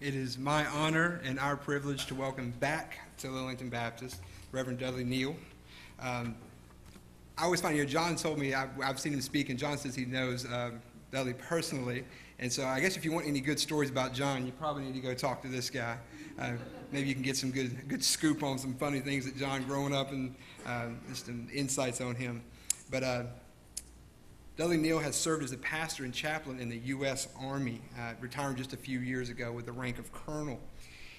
It is my honor and our privilege to welcome back to Lillington Baptist Reverend Dudley Neal. Um, I always find, you know, John told me, I've, I've seen him speak, and John says he knows um, Dudley personally. And so I guess if you want any good stories about John, you probably need to go talk to this guy. Uh, maybe you can get some good, good scoop on some funny things that John growing up and uh, just some insights on him. But uh, Dudley Neal has served as a pastor and chaplain in the U.S. Army, uh, retiring just a few years ago with the rank of colonel.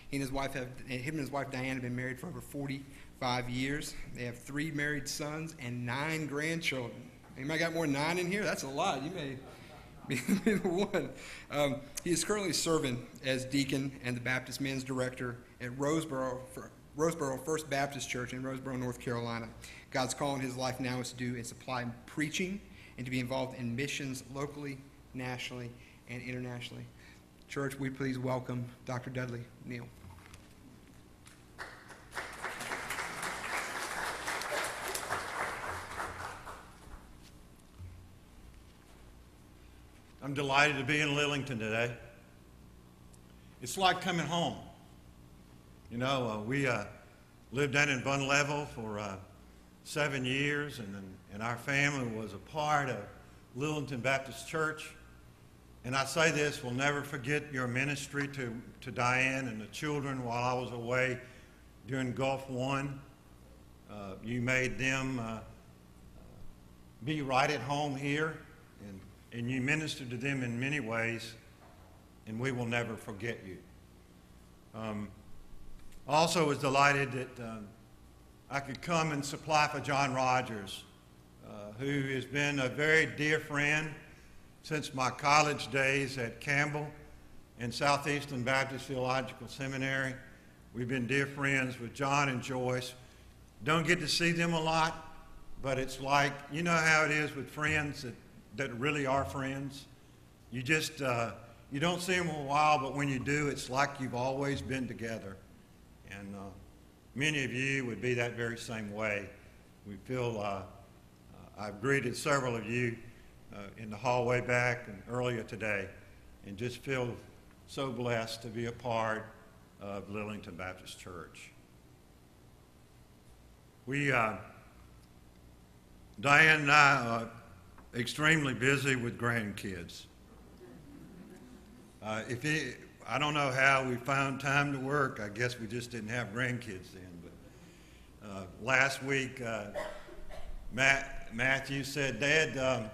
He and his wife have, him and his wife Diane have been married for over 45 years. They have three married sons and nine grandchildren. Anybody got more than nine in here? That's a lot. You may be the one. Um, he is currently serving as deacon and the Baptist men's director at Roseboro, Roseboro First Baptist Church in Roseboro, North Carolina. God's call in his life now is to do and supply preaching and to be involved in missions locally, nationally, and internationally. Church, we please welcome Dr. Dudley Neal. I'm delighted to be in Lillington today. It's like coming home. You know, uh, we uh, lived down in Bunnlevel for uh, seven years, and, and our family was a part of Lillington Baptist Church. And I say this, we'll never forget your ministry to, to Diane and the children while I was away during Gulf One. Uh, you made them uh, be right at home here, and, and you ministered to them in many ways, and we will never forget you. Um, also was delighted that um, I could come and supply for John Rogers, uh, who has been a very dear friend since my college days at Campbell and Southeastern Baptist Theological Seminary. We've been dear friends with John and Joyce. Don't get to see them a lot, but it's like, you know how it is with friends that, that really are friends? You just, uh, you don't see them a while, but when you do, it's like you've always been together. And uh, Many of you would be that very same way. We feel, uh, uh, I've greeted several of you uh, in the hallway back and earlier today, and just feel so blessed to be a part of Lillington Baptist Church. We, uh, Diane and I are extremely busy with grandkids. Uh, if he, I don't know how we found time to work. I guess we just didn't have grandkids then. Uh, last week, uh, Matt, Matthew said, Dad, um,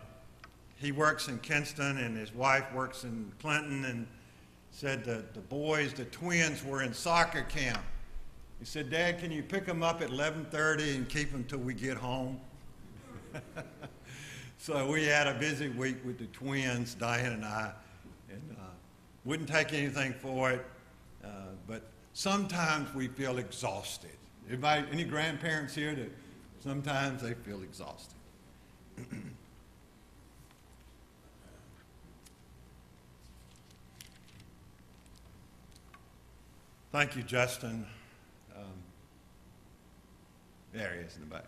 he works in Kinston and his wife works in Clinton, and said that the boys, the twins, were in soccer camp. He said, Dad, can you pick them up at 11:30 and keep them till we get home? so we had a busy week with the twins, Diane and I, and uh, wouldn't take anything for it. Uh, but sometimes we feel exhausted. Anybody, any grandparents here that sometimes they feel exhausted? Thank you, Justin. Um, there he is in the back.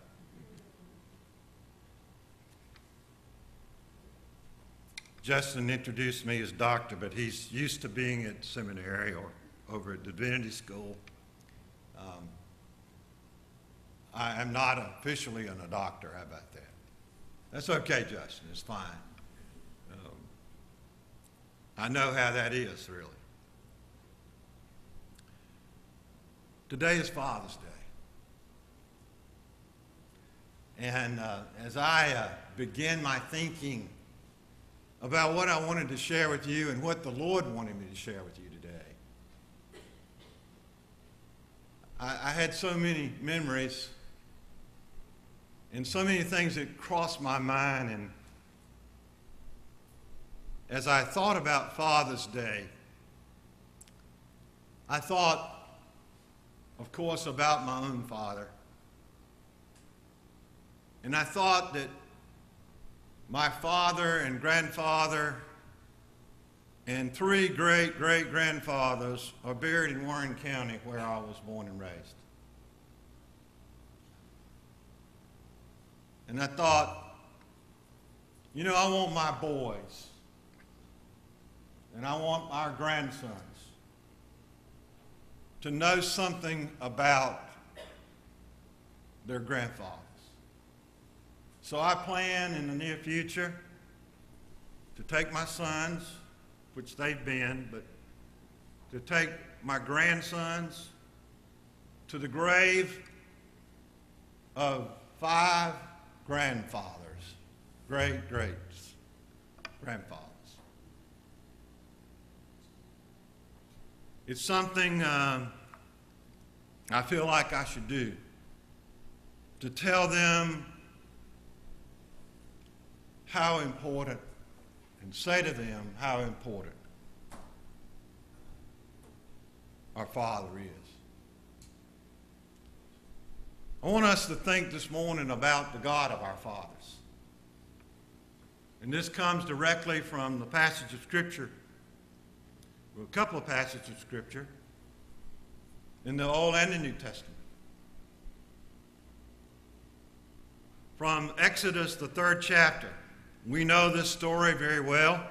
Justin introduced me as doctor, but he's used to being at seminary or over at divinity school. Um, I am not officially in a doctor. How about that? That's okay, Justin. It's fine. Um, I know how that is, really. Today is Father's Day. And uh, as I uh, begin my thinking about what I wanted to share with you and what the Lord wanted me to share with you today, I, I had so many memories and so many things that crossed my mind. And as I thought about Father's Day, I thought, of course, about my own father. And I thought that my father and grandfather and three great great grandfathers are buried in Warren County, where I was born and raised. And I thought, you know, I want my boys and I want our grandsons to know something about their grandfathers. So I plan in the near future to take my sons, which they've been, but to take my grandsons to the grave of five grandfathers, great greats, grandfathers. It's something um, I feel like I should do to tell them how important and say to them how important our Father is. I want us to think this morning about the God of our fathers. And this comes directly from the passage of Scripture, a couple of passages of Scripture in the Old and the New Testament. From Exodus, the third chapter. We know this story very well.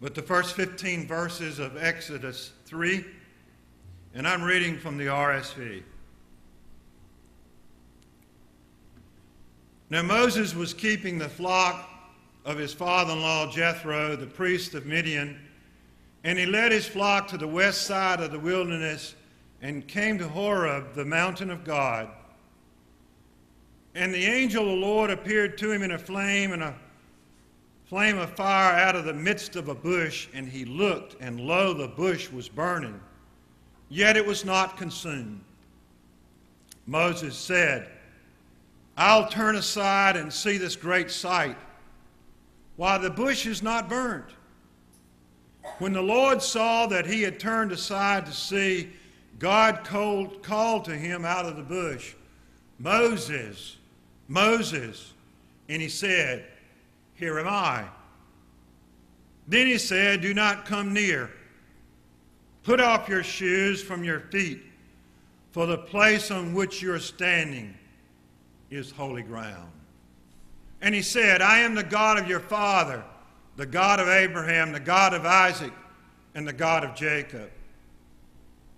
But the first 15 verses of Exodus 3, and I'm reading from the RSV. Now Moses was keeping the flock of his father in law Jethro, the priest of Midian, and he led his flock to the west side of the wilderness and came to Horeb, the mountain of God. And the angel of the Lord appeared to him in a flame and a flame of fire out of the midst of a bush, and he looked, and lo, the bush was burning, yet it was not consumed. Moses said, I'll turn aside and see this great sight, why the bush is not burnt. When the Lord saw that he had turned aside to see, God called, called to him out of the bush, Moses, Moses. And he said, Here am I. Then he said, Do not come near. Put off your shoes from your feet, for the place on which you're standing is holy ground. And he said, I am the God of your father, the God of Abraham, the God of Isaac, and the God of Jacob.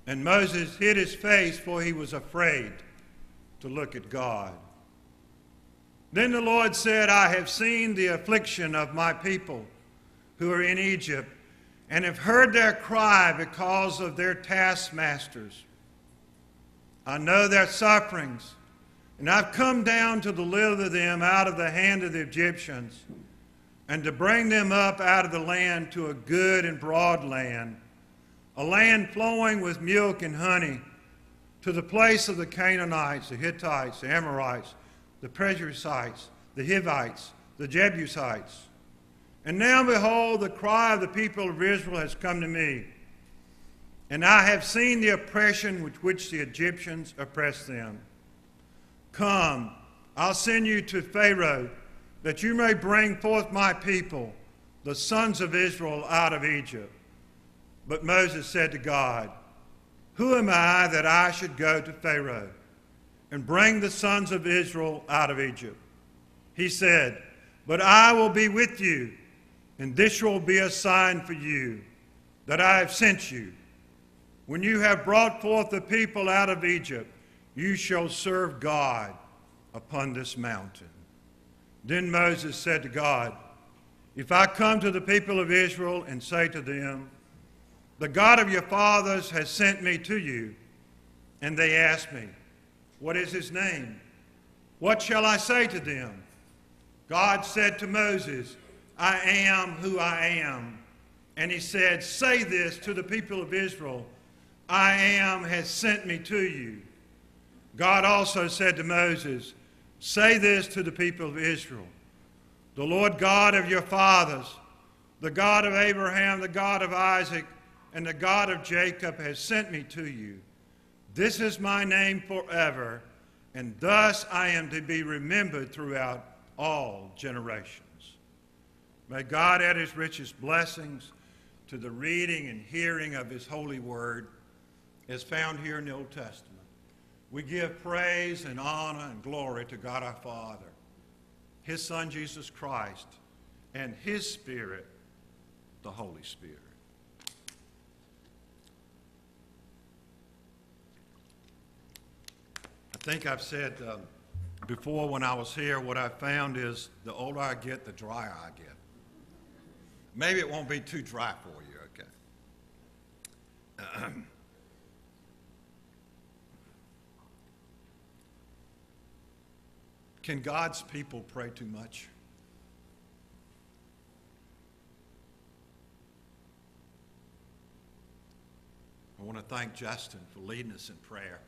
And Moses hid his face, for he was afraid to look at God. Then the Lord said, I have seen the affliction of my people who are in Egypt, and have heard their cry because of their taskmasters. I know their sufferings and I've come down to deliver them out of the hand of the Egyptians and to bring them up out of the land to a good and broad land, a land flowing with milk and honey, to the place of the Canaanites, the Hittites, the Amorites, the Perizzites, the Hivites, the Jebusites. And now, behold, the cry of the people of Israel has come to me. And I have seen the oppression with which the Egyptians oppress them. Come, I'll send you to Pharaoh, that you may bring forth my people, the sons of Israel, out of Egypt. But Moses said to God, Who am I that I should go to Pharaoh and bring the sons of Israel out of Egypt? He said, But I will be with you, and this will be a sign for you that I have sent you. When you have brought forth the people out of Egypt, you shall serve God upon this mountain. Then Moses said to God, If I come to the people of Israel and say to them, The God of your fathers has sent me to you, and they ask me, What is his name? What shall I say to them? God said to Moses, I am who I am. And he said, Say this to the people of Israel I am has sent me to you. God also said to Moses, Say this to the people of Israel The Lord God of your fathers, the God of Abraham, the God of Isaac, and the God of Jacob has sent me to you. This is my name forever, and thus I am to be remembered throughout all generations. May God add his richest blessings to the reading and hearing of his holy word as found here in the Old Testament. We give praise and honor and glory to God our Father, his Son Jesus Christ, and his Spirit, the Holy Spirit. I think I've said uh, before when I was here, what I found is the older I get, the drier I get. Maybe it won't be too dry for you, okay? Can God's people pray too much? I want to thank Justin for leading us in prayer.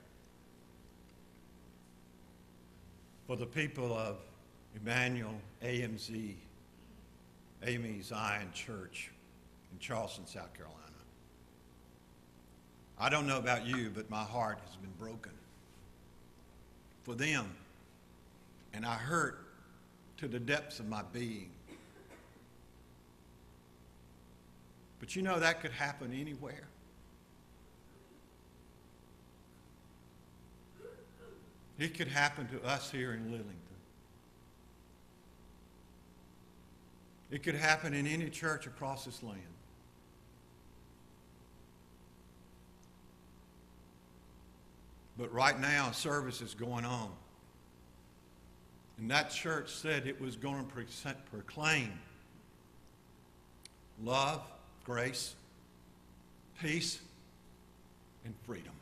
For the people of Emanuel AME, AME Zion Church in Charleston, South Carolina. I don't know about you, but my heart has been broken for them. And I hurt to the depths of my being. But you know, that could happen anywhere. It could happen to us here in Lillington. It could happen in any church across this land. But right now, service is going on. And that church said it was going to proclaim love, grace, peace, and freedom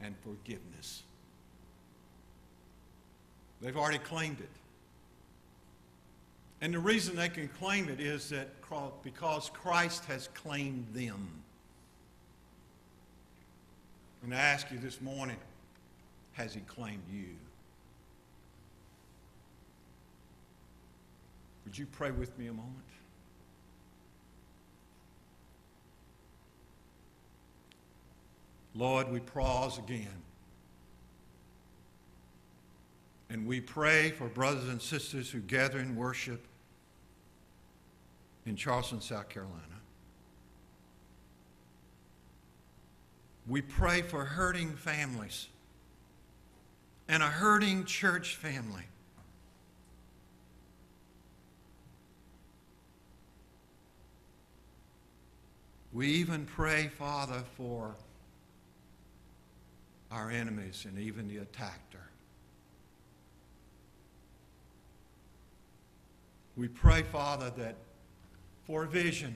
and forgiveness. They've already claimed it. And the reason they can claim it is that because Christ has claimed them. And I ask you this morning, has he claimed you? Would you pray with me a moment? Lord, we pause again. And we pray for brothers and sisters who gather in worship in Charleston, South Carolina. We pray for hurting families and a hurting church family. We even pray, Father, for our enemies and even the attacker. We pray, Father, that for a vision,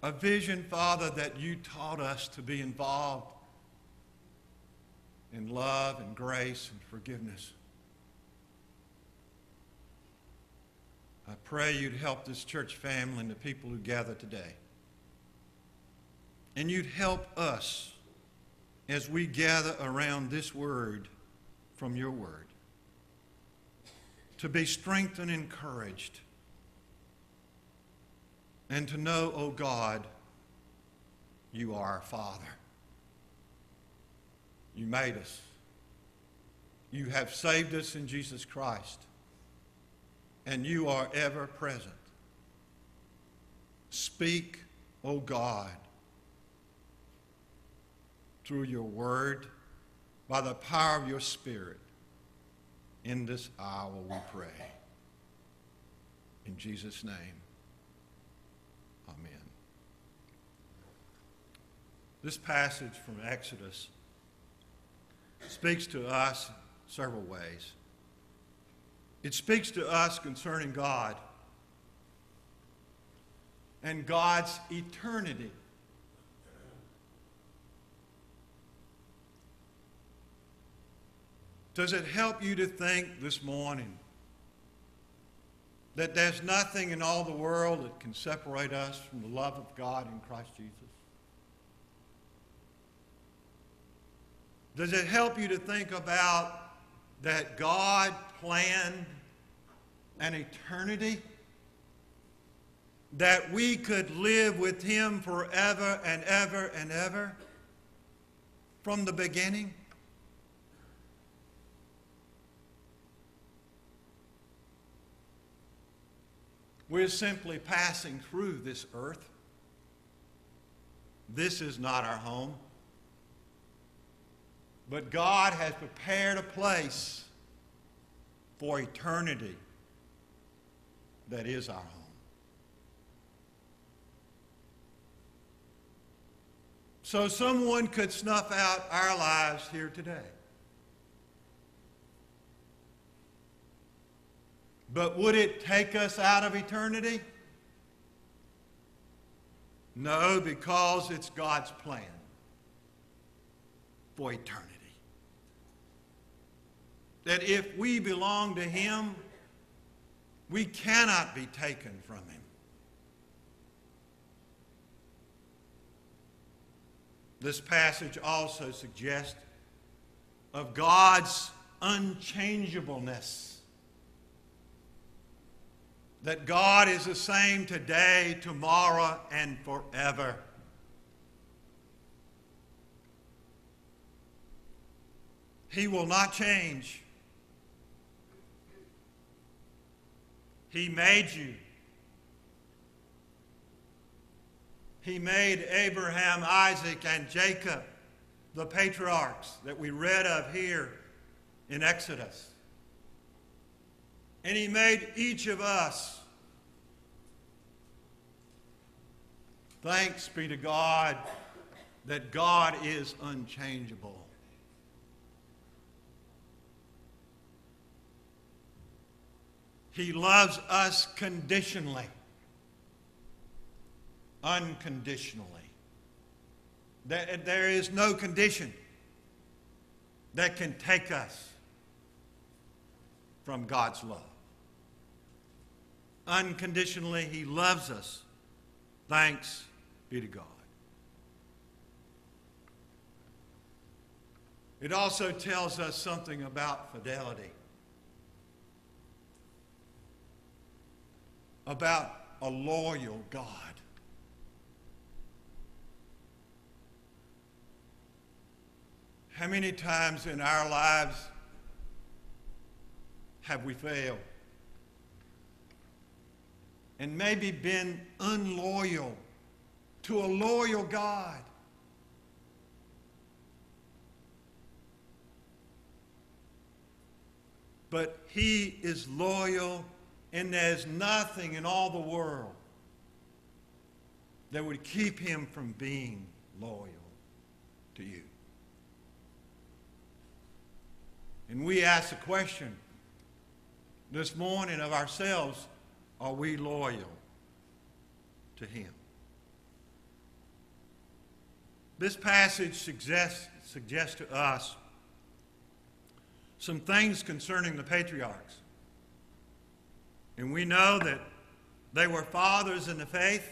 a vision, Father, that you taught us to be involved in love and grace and forgiveness. I pray you'd help this church family and the people who gather today. And you'd help us as we gather around this word from your word to be strengthened and encouraged and to know, O oh God, you are our Father. You made us. You have saved us in Jesus Christ. And you are ever present. Speak, O oh God, through your word, by the power of your Spirit. In this hour we pray. In Jesus' name, amen. This passage from Exodus speaks to us several ways. It speaks to us concerning God and God's eternity. Does it help you to think this morning that there's nothing in all the world that can separate us from the love of God in Christ Jesus? Does it help you to think about that God planned an eternity? That we could live with Him forever and ever and ever from the beginning? We're simply passing through this earth. This is not our home. But God has prepared a place for eternity that is our home. so someone could snuff out our lives here today. But would it take us out of eternity? No, because it's God's plan for eternity. That if we belong to Him, we cannot be taken from Him. This passage also suggests of God's unchangeableness. That God is the same today, tomorrow, and forever. He will not change. He made you. He made Abraham, Isaac, and Jacob, the patriarchs that we read of here in Exodus. And He made each of us. Thanks be to God that God is unchangeable. He loves us conditionally unconditionally. There is no condition that can take us from God's love. Unconditionally, He loves us. Thanks be to God. It also tells us something about fidelity, about a loyal God. How many times in our lives have we failed? And maybe been unloyal to a loyal God. But He is loyal, and there's nothing in all the world that would keep Him from being loyal to you. And we ask the question this morning of ourselves are we loyal to Him? This passage suggests, suggests to us some things concerning the patriarchs. And we know that they were fathers in the faith.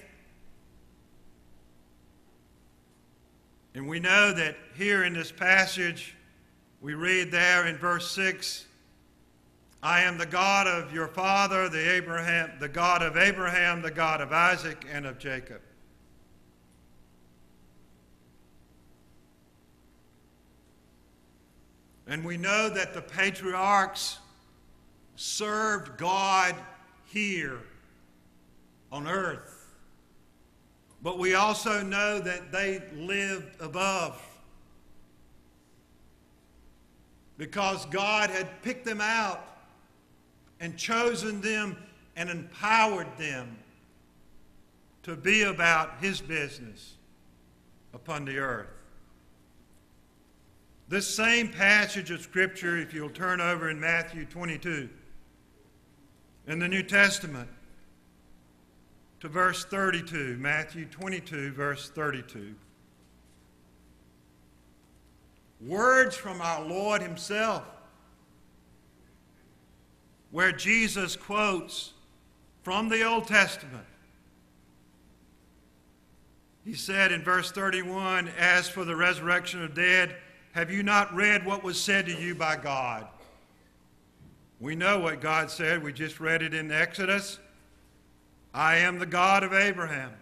And we know that here in this passage, we read there in verse 6 I am the God of your father, the, Abraham, the God of Abraham, the God of Isaac, and of Jacob. And we know that the patriarchs served God here on earth. But we also know that they lived above because God had picked them out and chosen them and empowered them to be about His business upon the earth. This same passage of Scripture, if you'll turn over in Matthew 22, in the New Testament, to verse 32, Matthew 22, verse 32 words from our Lord Himself, where Jesus quotes from the Old Testament. He said in verse 31 As for the resurrection of dead, have you not read what was said to you by God? We know what God said. We just read it in Exodus. I am the God of Abraham,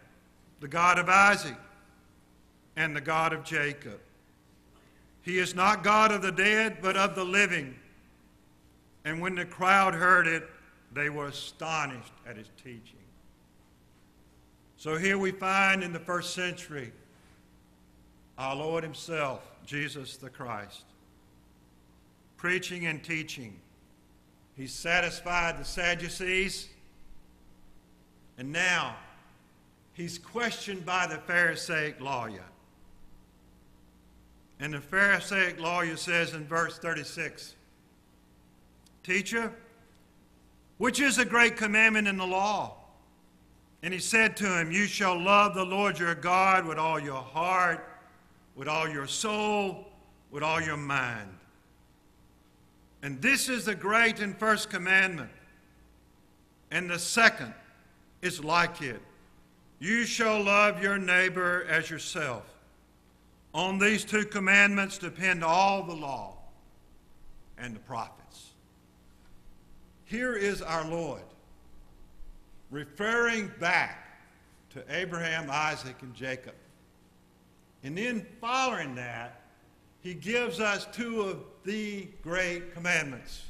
the God of Isaac, and the God of Jacob. He is not God of the dead, but of the living. And when the crowd heard it, they were astonished at his teaching. So here we find in the first century our Lord Himself, Jesus the Christ, preaching and teaching. He satisfied the Sadducees, and now he's questioned by the Pharisaic lawyer. And the Pharisaic lawyer says in verse 36 Teacher, which is the great commandment in the law? And he said to him, You shall love the Lord your God with all your heart, with all your soul, with all your mind. And this is the great and first commandment. And the second is like it You shall love your neighbor as yourself. On these two commandments depend all the law and the prophets. Here is our Lord referring back to Abraham, Isaac, and Jacob. And then following that, he gives us two of the great commandments.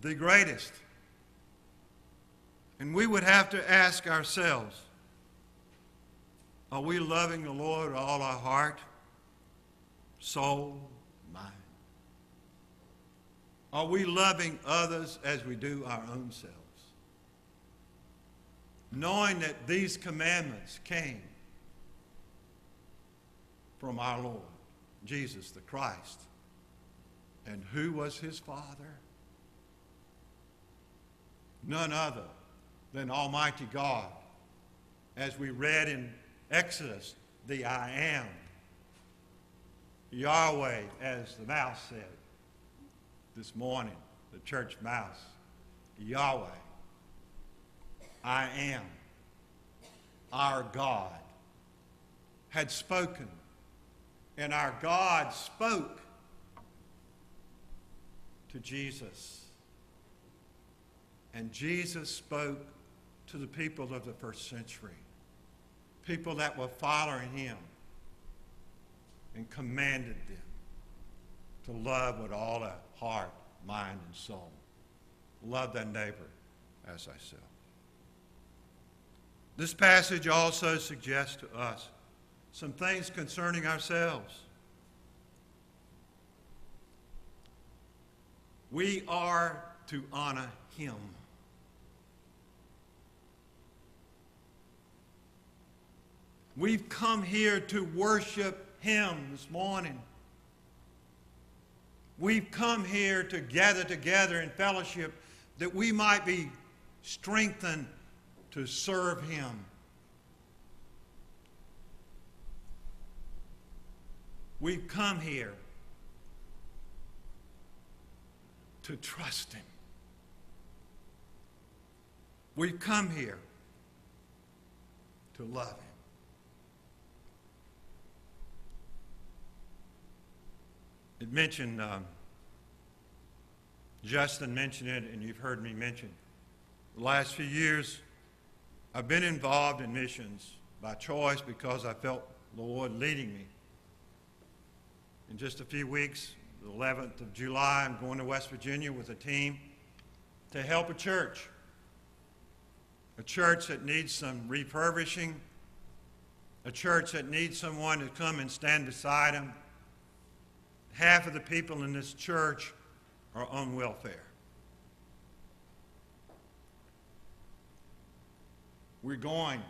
The greatest. And we would have to ask ourselves are we loving the Lord all our heart, soul? Are we loving others as we do our own selves? Knowing that these commandments came from our Lord, Jesus the Christ. And who was his father? None other than Almighty God, as we read in Exodus, the I am. Yahweh, as the mouse said this morning, the church mouse. Yahweh, I am, our God, had spoken, and our God spoke to Jesus. And Jesus spoke to the people of the first century people that were following him and commanded them to love with all their heart, mind, and soul. Love their neighbor as thyself. This passage also suggests to us some things concerning ourselves. We are to honor him. We've come here to worship Him this morning. We've come here to gather together in fellowship that we might be strengthened to serve Him. We've come here to trust Him. We've come here to love Him. It mentioned, um, Justin mentioned it, and you've heard me mention. The last few years, I've been involved in missions by choice because I felt the Lord leading me. In just a few weeks, the 11th of July, I'm going to West Virginia with a team to help a church. A church that needs some refurbishing, a church that needs someone to come and stand beside them half of the people in this church are on welfare. We're going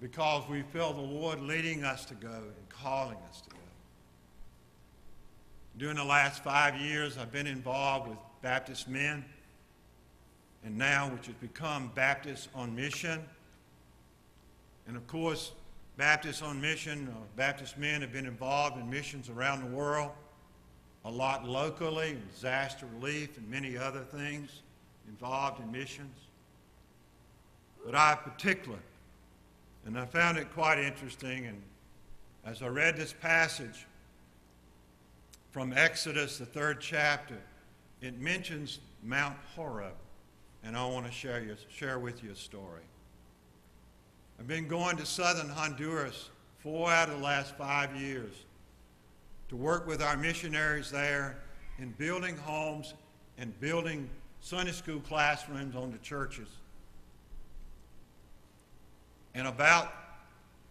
because we feel the Lord leading us to go and calling us to go. During the last five years, I've been involved with Baptist Men, and now which has become Baptist on Mission. And of course, Baptist on Mission, uh, Baptist men have been involved in missions around the world a lot locally, disaster relief, and many other things involved in missions. But I particularly, and I found it quite interesting, and as I read this passage from Exodus, the third chapter, it mentions Mount Horeb, and I want to share, you, share with you a story. I've been going to southern Honduras four out of the last five years to work with our missionaries there in building homes and building Sunday school classrooms on the churches. And about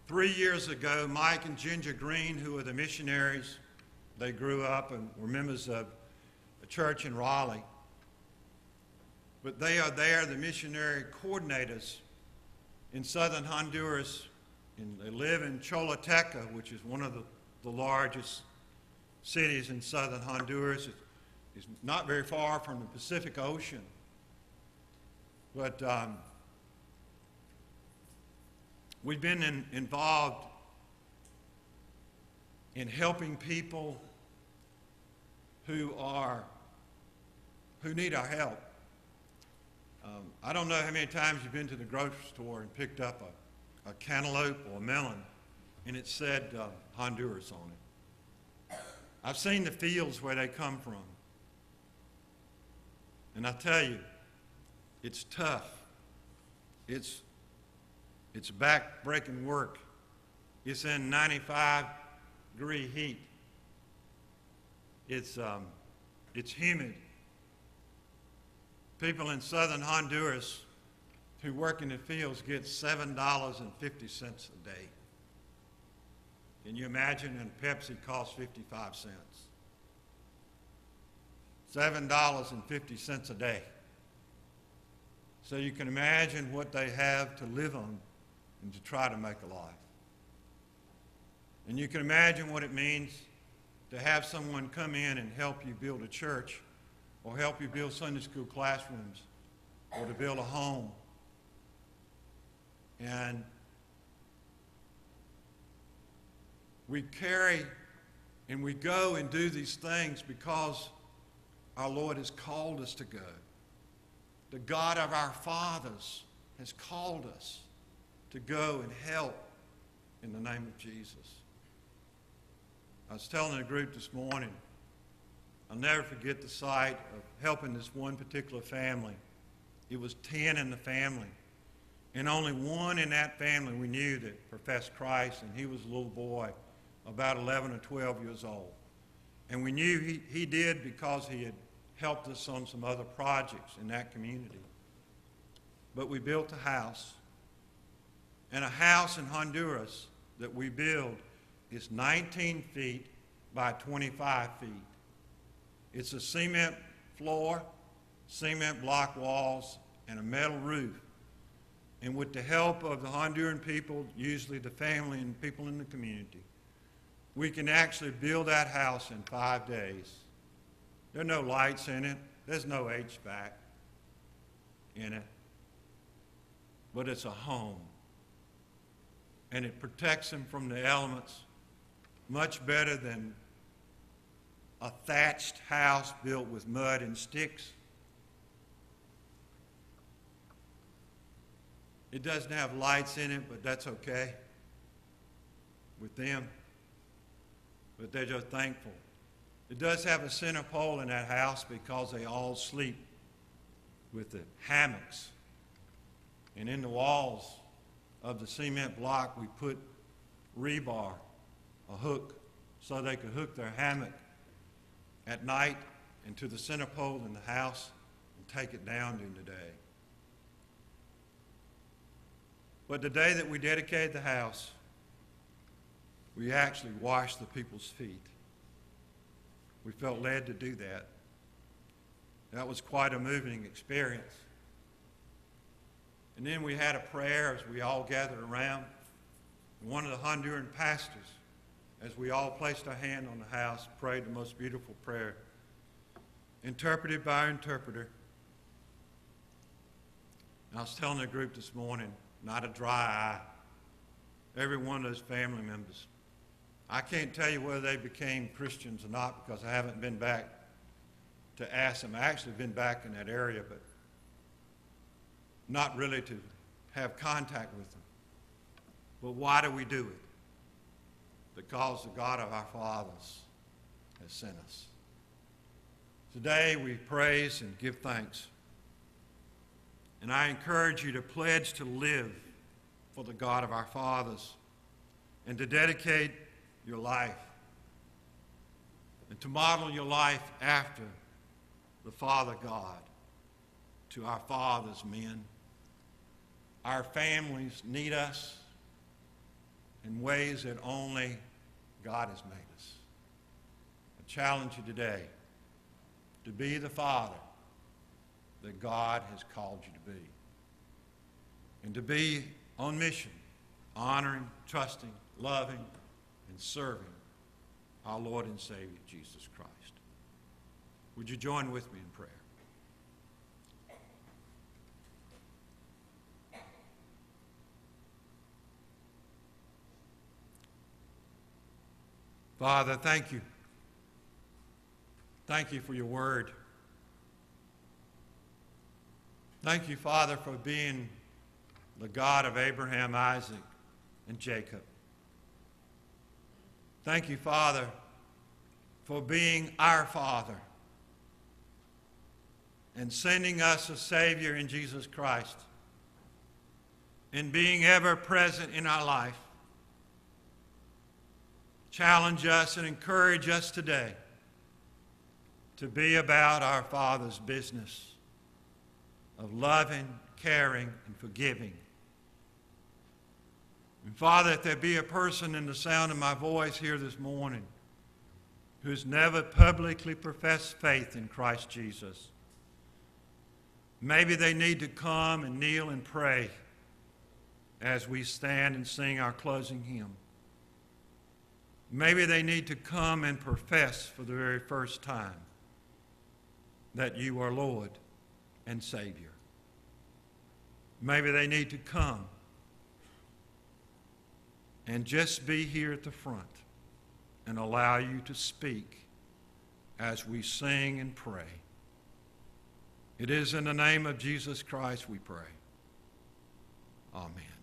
three years ago, Mike and Ginger Green, who are the missionaries, they grew up and were members of a church in Raleigh. But they are there, the missionary coordinators in southern Honduras. And they live in Choluteca, which is one of the the largest cities in southern Honduras. It's not very far from the Pacific Ocean. But um, we've been in, involved in helping people who are who need our help. Um, I don't know how many times you've been to the grocery store and picked up a, a cantaloupe or a melon, and it said uh, Honduras on it. I've seen the fields where they come from. And I tell you, it's tough. It's, it's back-breaking work. It's in 95 degree heat. It's, um, it's humid. People in southern Honduras who work in the fields get $7.50 a day. Can you imagine? And Pepsi costs 55 cents. $7.50 a day. So you can imagine what they have to live on and to try to make a life. And you can imagine what it means to have someone come in and help you build a church or help you build Sunday school classrooms or to build a home. And we carry and we go and do these things because our Lord has called us to go. The God of our fathers has called us to go and help in the name of Jesus. I was telling a group this morning, I'll never forget the sight of helping this one particular family. It was 10 in the family. And only one in that family we knew that professed Christ, and he was a little boy, about 11 or 12 years old. And we knew he, he did because he had helped us on some other projects in that community. But we built a house. And a house in Honduras that we build is 19 feet by 25 feet. It's a cement floor, cement block walls, and a metal roof. And with the help of the Honduran people, usually the family and people in the community, we can actually build that house in five days. There are no lights in it. There's no HVAC in it. But it's a home. And it protects them from the elements much better than a thatched house built with mud and sticks. It doesn't have lights in it, but that's okay with them. But they're just thankful. It does have a center pole in that house because they all sleep with the hammocks. And in the walls of the cement block, we put rebar, a hook, so they could hook their hammock at night into the center pole in the house and take it down during the day. But the day that we dedicated the house, we actually washed the people's feet. We felt led to do that. That was quite a moving experience. And then we had a prayer as we all gathered around. One of the Honduran pastors, as we all placed our hand on the house, prayed the most beautiful prayer, interpreted by our interpreter. And I was telling the group this morning, not a dry eye. Every one of those family members. I can't tell you whether they became Christians or not because I haven't been back to ask them. I actually been back in that area, but not really to have contact with them. But why do we do it? Because the God of our fathers has sent us. Today we praise and give thanks. And I encourage you to pledge to live for the God of our fathers and to dedicate your life and to model your life after the Father God to our fathers, men. Our families need us in ways that only God has made us. I challenge you today to be the father that God has called you to be. And to be on mission, honoring, trusting, loving, and serving our Lord and Savior, Jesus Christ. Would you join with me in prayer? Father, thank you. Thank you for your word. Thank you, Father, for being the God of Abraham, Isaac, and Jacob. Thank you, Father, for being our Father and sending us a Savior in Jesus Christ and being ever present in our life. Challenge us and encourage us today to be about our Father's business of loving, caring, and forgiving. And Father, if there be a person in the sound of my voice here this morning who's never publicly professed faith in Christ Jesus, maybe they need to come and kneel and pray as we stand and sing our closing hymn. Maybe they need to come and profess for the very first time that you are Lord and Savior. Maybe they need to come and just be here at the front and allow you to speak as we sing and pray. It is in the name of Jesus Christ we pray. Amen.